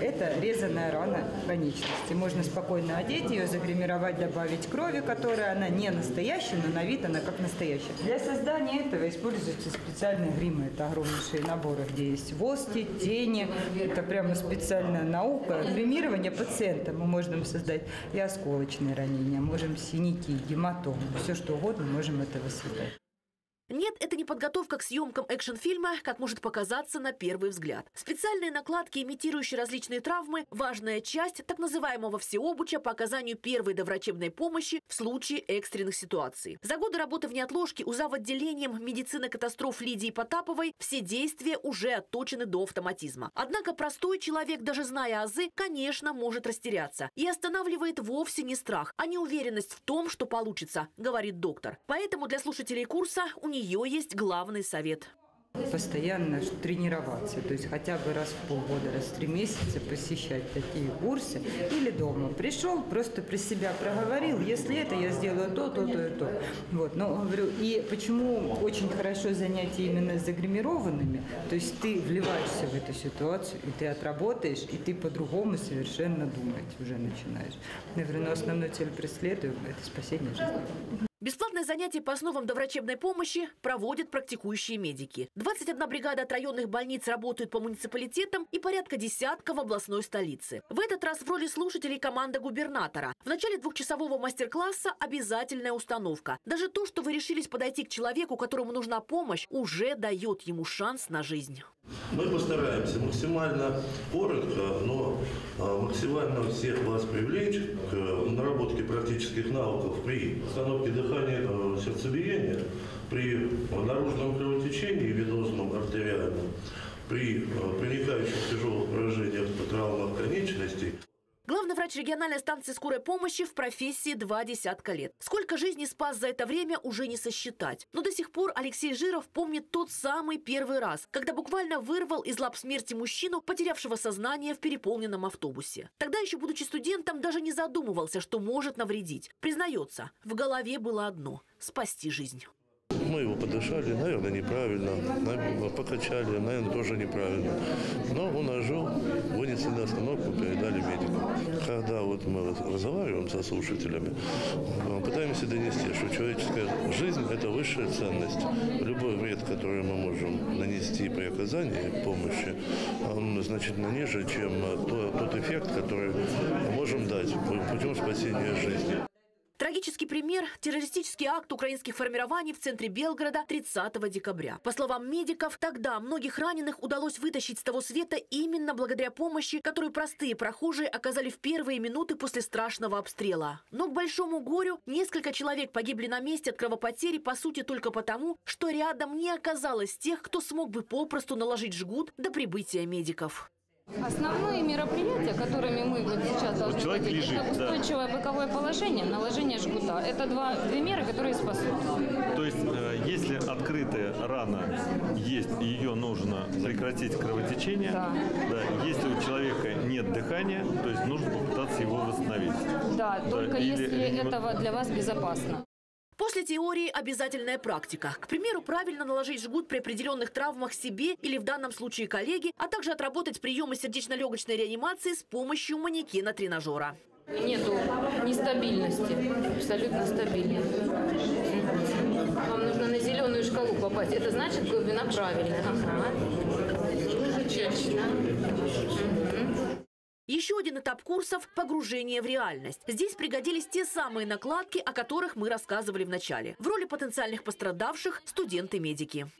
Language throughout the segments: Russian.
Это резаная рана конечности. Можно спокойно одеть ее, загримировать, добавить крови, которая она не настоящая, но на вид она как настоящая. Для создания этого используются специальные гримы. Это огромнейшие наборы, где есть воски, тени. Это прямо специальная наука. Гримирование пациента мы можем создать и осколочные ранения, можем синяки, гематомы, все что угодно можем этого создать. Нет, это не подготовка к съемкам экшн-фильма, как может показаться на первый взгляд. Специальные накладки, имитирующие различные травмы – важная часть так называемого всеобуча по оказанию первой доврачебной помощи в случае экстренных ситуаций. За годы работы в неотложке у зав. отделением медицины катастроф Лидии Потаповой все действия уже отточены до автоматизма. Однако простой человек, даже зная азы, конечно, может растеряться. И останавливает вовсе не страх, а неуверенность в том, что получится, говорит доктор. Поэтому для слушателей курса у нее есть главный совет постоянно тренироваться, то есть хотя бы раз в полгода, раз в три месяца посещать такие курсы или дома. Пришел, просто при себя проговорил, если это я сделаю то, то, то и то. Вот, но говорю, и почему очень хорошо занятия именно загримированными, то есть ты вливаешься в эту ситуацию, и ты отработаешь, и ты по-другому совершенно думать уже начинаешь. Говорю, но основную цель преследую – это спасение жизни. Бесплатное занятие по основам доврачебной помощи проводят практикующие медики. 21 бригада от районных больниц работают по муниципалитетам и порядка десятка в областной столице. В этот раз в роли слушателей команда губернатора. В начале двухчасового мастер-класса обязательная установка. Даже то, что вы решились подойти к человеку, которому нужна помощь, уже дает ему шанс на жизнь. Мы постараемся максимально коротко, но а, максимально всех вас привлечь к наработке практических навыков при установке дыхания э, сердцебиения, при наружном кровотечении венозном, артериальном, при э, проникающих тяжелых поражениях по травмах конечностей. Главный врач региональной станции скорой помощи в профессии два десятка лет. Сколько жизней спас за это время, уже не сосчитать. Но до сих пор Алексей Жиров помнит тот самый первый раз, когда буквально вырвал из лап смерти мужчину, потерявшего сознание в переполненном автобусе. Тогда еще будучи студентом, даже не задумывался, что может навредить. Признается, в голове было одно – спасти жизнь. Мы его подышали, наверное, неправильно, покачали, наверное, тоже неправильно. Но он ожил, вынесли на остановку, передали медикам. Когда вот мы разговариваем со слушателями, пытаемся донести, что человеческая жизнь – это высшая ценность. Любой вред, который мы можем нанести при оказании помощи, он значительно ниже, чем тот эффект, который можем дать путем спасения жизни. Пример – террористический акт украинских формирований в центре Белгорода 30 декабря. По словам медиков, тогда многих раненых удалось вытащить с того света именно благодаря помощи, которую простые прохожие оказали в первые минуты после страшного обстрела. Но к большому горю несколько человек погибли на месте от кровопотери, по сути, только потому, что рядом не оказалось тех, кто смог бы попросту наложить жгут до прибытия медиков. Основные мероприятия, которыми мы вот сейчас должны вот владеть, лежит, это устойчивое да. боковое положение, наложение жгута. Это два, две меры, которые спасут. То есть, э, если открытая рана есть, ее нужно прекратить кровотечение. Да. да. Если у человека нет дыхания, то есть нужно попытаться его восстановить. Да, да. только Или... если этого для вас безопасно. После теории обязательная практика. К примеру, правильно наложить жгут при определенных травмах себе или в данном случае коллеге, а также отработать приемы сердечно-легочной реанимации с помощью манекена-тренажера. Нету нестабильности, абсолютно стабильно. Вам нужно на зеленую шкалу попасть. Это значит глубина правильная. Ага. Еще один этап курсов – погружение в реальность. Здесь пригодились те самые накладки, о которых мы рассказывали в начале. В роли потенциальных пострадавших – студенты-медики.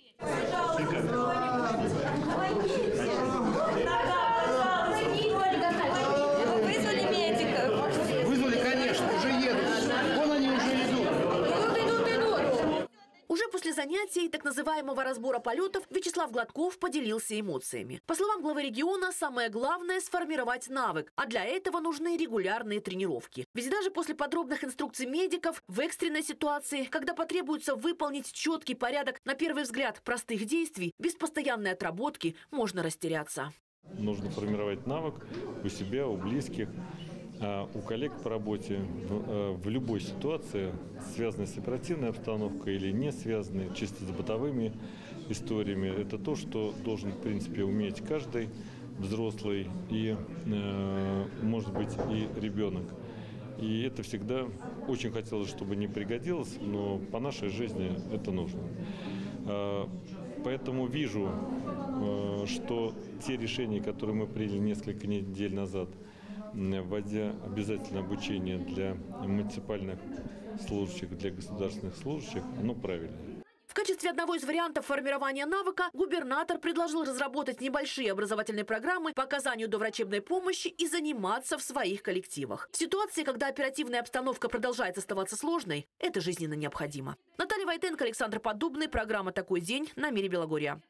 Занятий так называемого разбора полетов Вячеслав Гладков поделился эмоциями. По словам главы региона, самое главное – сформировать навык, а для этого нужны регулярные тренировки. Ведь даже после подробных инструкций медиков в экстренной ситуации, когда потребуется выполнить четкий порядок, на первый взгляд, простых действий, без постоянной отработки можно растеряться. Нужно формировать навык у себя, у близких, а у коллег по работе в, э, в любой ситуации, связанной с оперативной обстановкой или не связанной чисто с бытовыми историями, это то, что должен, в принципе, уметь каждый взрослый и, э, может быть, и ребенок. И это всегда очень хотелось, чтобы не пригодилось, но по нашей жизни это нужно. Э, Поэтому вижу, э, что те решения, которые мы приняли несколько недель назад, вводя обязательное обучение для муниципальных служащих, для государственных служащих, оно правильное. В качестве одного из вариантов формирования навыка губернатор предложил разработать небольшие образовательные программы по оказанию доврачебной помощи и заниматься в своих коллективах. В ситуации, когда оперативная обстановка продолжает оставаться сложной, это жизненно необходимо. Наталья Войтенко, Александр Поддубный. Программа «Такой день» на Мире Белогорья.